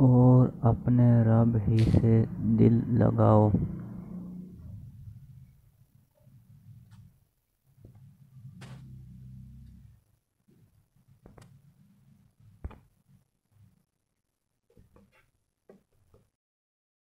और अपने रब ही से दिल लगाओ।